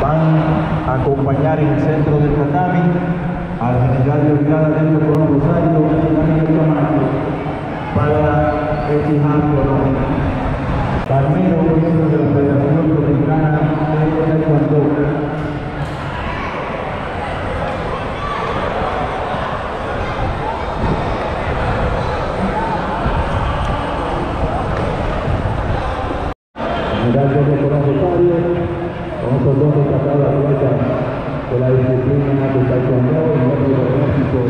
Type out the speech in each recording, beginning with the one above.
van a acompañar en el centro del tatami al general de brigada Delio Colón Rosario y Camacho para el Quijano Carmelo, miembro de la Federación Dominicana de Taekwondo. General Jorge Colón Rosario, famosos dos destacados atletas de la disciplina de Taekwondo y México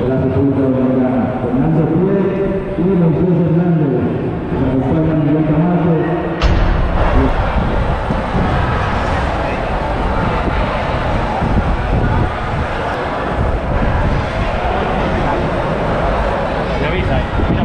de la República Dominicana, Fernando Pérez y Moisés Hernández, que se acompañan Miguel Camacho. Avisa, eh.